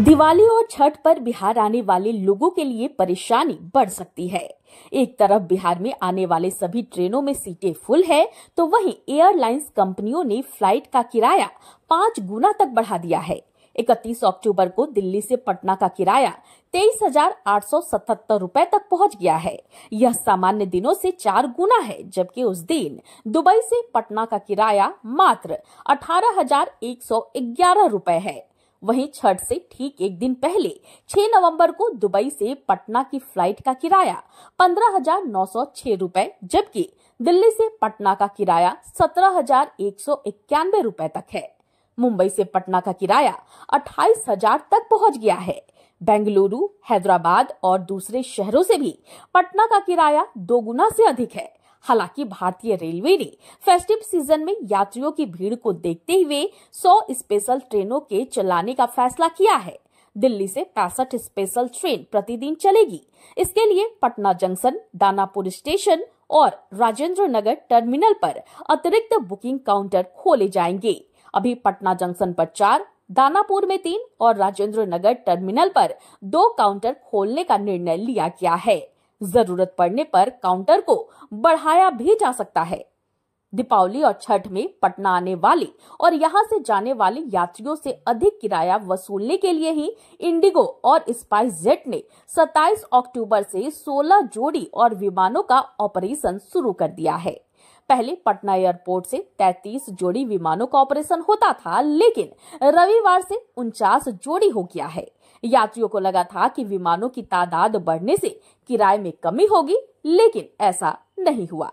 दिवाली और छठ पर बिहार आने वाले लोगों के लिए परेशानी बढ़ सकती है। एक तरफ़ बिहार में आने वाले सभी ट्रेनों में सीटें फुल है तो वहीं एयरलाइंस कंपनियों ने फ़्लाइट का किराया पाँच गुना तक बढ़ा दिया है। 31 अक्टूबर को दिल्ली से पटना का किराया तेईस हज़ार आठ सौ सतहत्तर रूपए तक पहुँच गया है। यह सामान्य दिनों से चार गुना है, जबकि उस दिन दुबई से पटना का किराया मात्र अठारह हज़ार एक सौ ग्यारह रूपए है। वहीं छठ से ठीक एक दिन पहले 6 नवंबर को दुबई से पटना की फ़्लाइट का किराया पंद्रह हज़ार नौ सौ छह रूपए, जबकि दिल्ली से पटना का किराया सत्रह हज़ार एक सौ इक्यानवे रूपए तक है। मुंबई से पटना का किराया अट्ठाईस हज़ार तक पहुँच गया है। बेंगलुरु, हैदराबाद और दूसरे शहरों से भी पटना का किराया दो गुना से अधिक है। हालाँकि भारतीय रेलवे ने फेस्टिव सीज़न में यात्रियों की भीड़ को देखते हुए 100 स्पेशल ट्रेनों के चलाने का फैसला किया है। दिल्ली से पैंसठ स्पेशल ट्रेन प्रतिदिन चलेगी। इसके लिए पटना जंक्शन, दानापुर स्टेशन और राजेंद्र नगर टर्मिनल पर अतिरिक्त बुकिंग काउंटर खोले जाएँगे। अभी पटना जंक्शन पर चार, दानापुर में तीन और राजेंद्र नगर टर्मिनल पर दो काउंटर खोलने का निर्णय लिया गया है। ज़रूरत पड़ने पर काउंटर को बढ़ाया भी जा सकता है। दीपावली और छठ में पटना आने वाले और यहाँ से जाने वाले यात्रियों से अधिक किराया वसूलने के लिए ही इंडिगो और स्पाइस जेट ने 27 अक्टूबर से 16 जोड़ी और विमानों का ऑपरेशन शुरू कर दिया है। पहले पटना एयरपोर्ट से 33 जोड़ी विमानों का ऑपरेशन होता था, लेकिन रविवार से उनचास जोड़ी हो गया है। यात्रियों को लगा था कि विमानों की तादाद बढ़ने से किराए में कमी होगी, लेकिन ऐसा नहीं हुआ।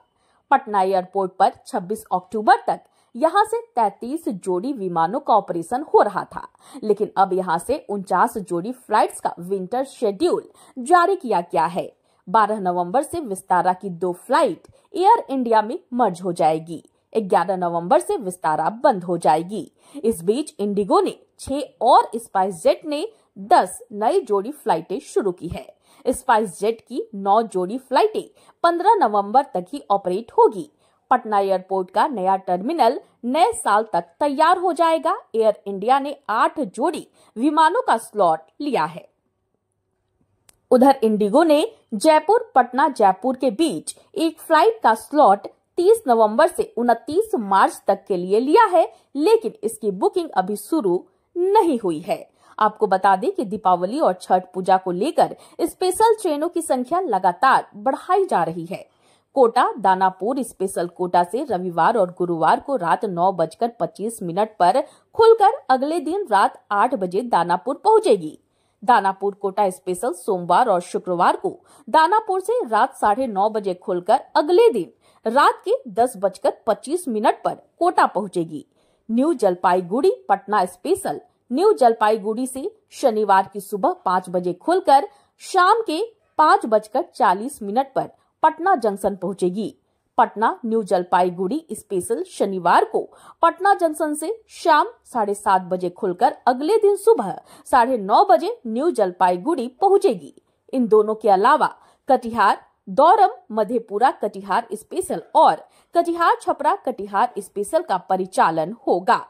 पटना एयरपोर्ट पर 26 अक्टूबर तक यहाँ से 33 जोड़ी विमानों का ऑपरेशन हो रहा था, लेकिन अब यहाँ से उनचास जोड़ी फ्लाइट्स का विंटर शेड्यूल जारी किया गया है। 12 नवंबर से विस्तारा की दो फ़्लाइट एयर इंडिया में मर्ज हो जाएगी। 11 नवंबर से विस्तारा बंद हो जाएगी। इस बीच इंडिगो ने छह और स्पाइस जेट ने 10 नई जोड़ी फ्लाइटें शुरू की है। स्पाइस जेट की नौ जोड़ी फ्लाइटें 15 नवंबर तक ही ऑपरेट होगी। पटना एयरपोर्ट का नया टर्मिनल नए साल तक तैयार हो जाएगा। एयर इंडिया ने आठ जोड़ी विमानों का स्लॉट लिया है। उधर इंडिगो ने जयपुर, पटना, जयपुर के बीच एक फ़्लाइट का स्लॉट 30 नवंबर से 29 मार्च तक के लिए लिया है, लेकिन इसकी बुकिंग अभी शुरू नहीं हुई है। आपको बता दें कि दीपावली और छठ पूजा को लेकर स्पेशल ट्रेनों की संख्या लगातार बढ़ाई जा रही है। कोटा, दानापुर स्पेशल कोटा से रविवार और गुरुवार को रात नौ बजकर पच्चीस मिनट पर खुलकर अगले दिन रात आठ बजे दानापुर पहुंचेगी। दानापुर कोटा स्पेशल सोमवार और शुक्रवार को दानापुर से रात साढ़े नौ बजे खुलकर अगले दिन रात के दस बजकर पच्चीस मिनट पर कोटा पहुंचेगी। New Jalpaiguri, Patna special. New Jalpaiguri से शनिवार की सुबह पाँच बजे खुलकर शाम के पाँच बजकर चालीस मिनट पर पटना जंक्शन पहुंचेगी। पटना न्यू जलपाईगुड़ी स्पेशल शनिवार को पटना जंक्शन से शाम साढ़े सात बजे खुलकर अगले दिन सुबह साढ़े नौ बजे न्यू जलपाईगुड़ी पहुंचेगी। इन दोनों के अलावा कटिहार दौरम मधेपुरा कटिहार स्पेशल और कटिहार छपरा कटिहार स्पेशल का परिचालन होगा।